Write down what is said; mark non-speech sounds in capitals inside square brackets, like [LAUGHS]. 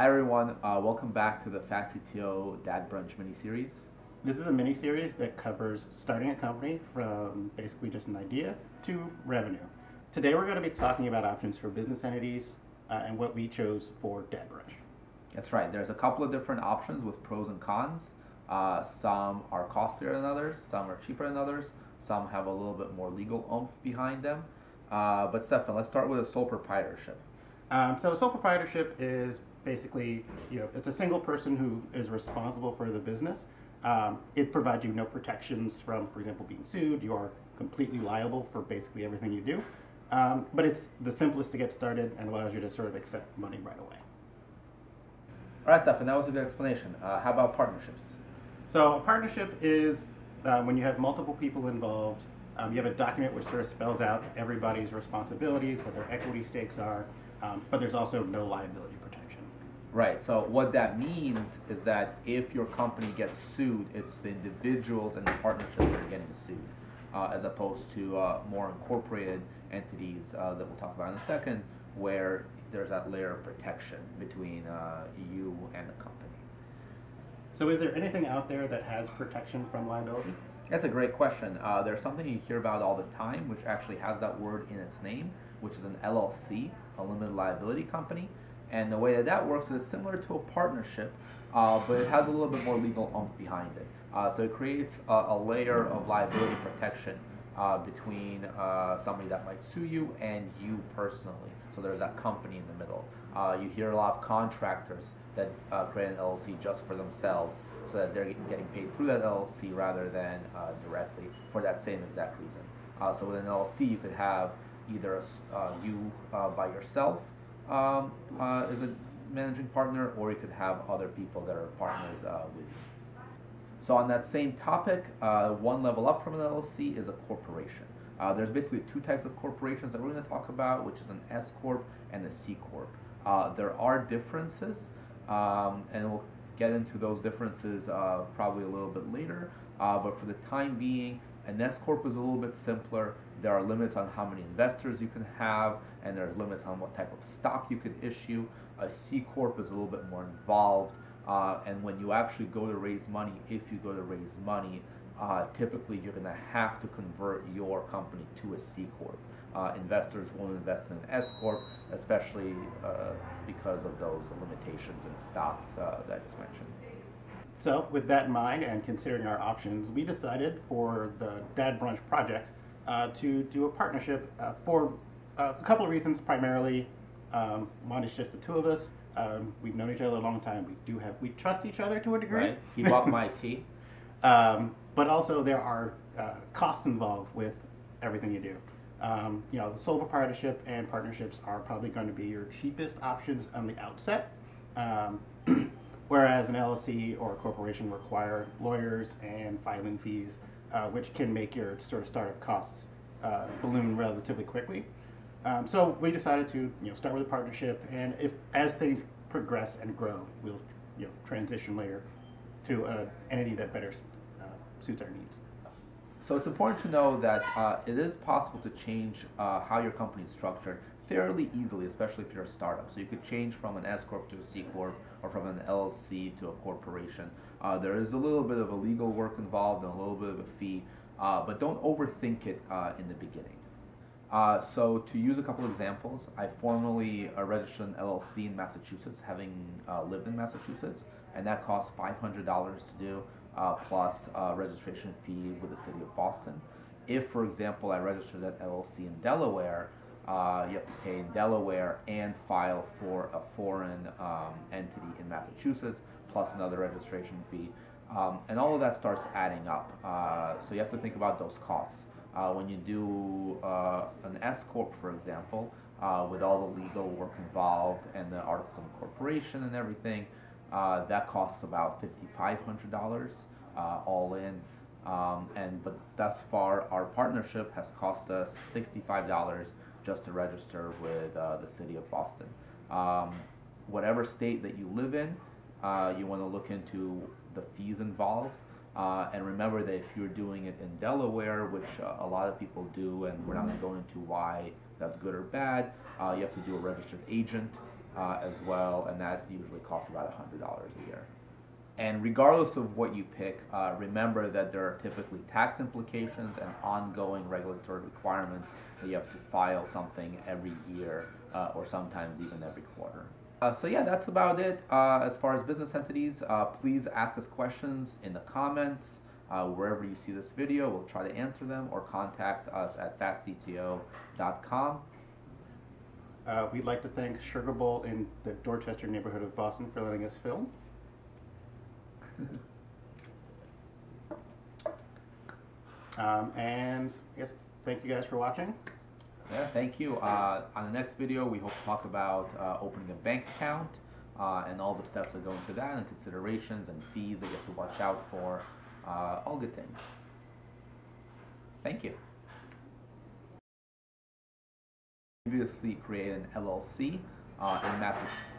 Hi everyone, uh, welcome back to the Fast CTO Dad Brunch mini series. This is a mini series that covers starting a company from basically just an idea to revenue. Today we're going to be talking about options for business entities uh, and what we chose for Dad Brunch. That's right. There's a couple of different options with pros and cons. Uh, some are costlier than others, some are cheaper than others, some have a little bit more legal oomph behind them. Uh, but Stefan, let's start with a sole proprietorship. Um, so a sole proprietorship is basically, you know, it's a single person who is responsible for the business. Um, it provides you no protections from, for example, being sued. You are completely liable for basically everything you do. Um, but it's the simplest to get started and allows you to sort of accept money right away. All right, Stefan, that was a good explanation. Uh, how about partnerships? So a partnership is uh, when you have multiple people involved. Um, you have a document which sort of spells out everybody's responsibilities, what their equity stakes are, um, but there's also no liability protection. Right. So what that means is that if your company gets sued, it's the individuals and the partnerships that are getting sued, uh, as opposed to uh, more incorporated entities uh, that we'll talk about in a second, where there's that layer of protection between uh, you and the company. So is there anything out there that has protection from liability? That's a great question. Uh, there's something you hear about all the time, which actually has that word in its name, which is an LLC, a limited liability company. And the way that that works is similar to a partnership, uh, but it has a little bit more legal oomph behind it. Uh, so it creates a, a, layer of liability protection uh, between uh, somebody that might sue you and you personally. So there's that company in the middle. Uh, you hear a lot of contractors that uh, create an LLC just for themselves so that they're getting paid through that LLC rather than directly for that same exact reason. so with an LLC, you could have either you by yourself um, uh, as a managing partner, or you could have other people that are partners uh, with you. So on that same topic, uh, one level up from an LLC is a corporation. Uh, there's basically two types of corporations that we're going to talk about, which is an S corp and a C corp. Uh, there are differences, um, and we'll get into those differences uh, probably a little bit later. but for the time being, an S corp is a little bit simpler. There are limits on how many investors you can have, and there's limits on what type of stock you could issue. A C corp is a little bit more involved, uh, and when you actually go to raise money, if you go to raise money, uh, typically you're going to have to convert your company to a C corp. Uh, investors won't invest in an S corp, especially uh, because of those limitations in stocks uh, that I just mentioned. So, with that in mind and considering our options, we decided for the Dad Brunch project uh, to do a partnership uh, for uh, a couple of reasons. Primarily, um, one is just the two of us. Um, we've known each other a long time. We do have we trust each other to a degree. Right. He bought my tea. [LAUGHS] Um, but also there are uh, costs involved with everything you do. Um, you know, the sole proprietorship and partnerships are probably going to be your cheapest options on the outset. [CLEARS THROAT] Whereas an LLC or a corporation require lawyers and filing fees uh, which can make your sort of startup costs uh, balloon relatively quickly. Um, so we decided to you know start with a partnership, and if as things progress and grow, we'll you know transition later to an entity that better uh, suits our needs. So it's important to know that uh, it is possible to change uh, how your company is structured fairly easily, especially if you're a startup. So you could change from an S corp to a C corp, or from an LLC to a corporation. Uh, there is a little bit of a legal work involved and a little bit of a fee, uh, but don't overthink it uh, in the beginning. Uh, so to use a couple examples, I formally uh, registered an LLC in Massachusetts, having uh, lived in Massachusetts, and that cost $500 to do, plus a registration fee with the city of Boston. If, for example, I registered that LLC in Delaware, uh, you have to pay in Delaware and file for a foreign um, entity in Massachusetts, plus another registration fee. Um, and all of that starts adding up. Uh, so you have to think about those costs. Uh, when you do uh, an S Corp, for example, uh, with all the legal work involved and the articles of incorporation and everything, uh, that costs about $5,500 all in. Um, and but thus far, our partnership has cost us $65 just to register with uh, the city of Boston. Um, whatever state that you live in, uh, you want to look into the fees involved. Uh, and remember that if you're doing it in Delaware, which uh, a lot of people do, and we're not going to go into why that's good or bad, uh, you have to do a registered agent uh, as well, and that usually costs about $100 a year. And regardless of what you pick, uh, remember that there are typically tax implications and ongoing regulatory requirements that you have to file something every year uh, or sometimes even every quarter. Uh, so yeah, that's about it uh, as far as business entities. Uh, please ask us questions in the comments uh, wherever you see this video. We'll try to answer them or contact us at fastcto.com. We'd like to thank Sugar Bowl in the Dorchester neighborhood of Boston for letting us film. [LAUGHS] um, and yes, thank you guys for watching. Yeah, thank you. Uh, on the next video, we hope to talk about uh, opening a bank account uh, and all the steps that go into that and considerations and fees that you have to watch out for. Uh, all good things. Thank you. Previously created an LLC uh, in Massachusetts.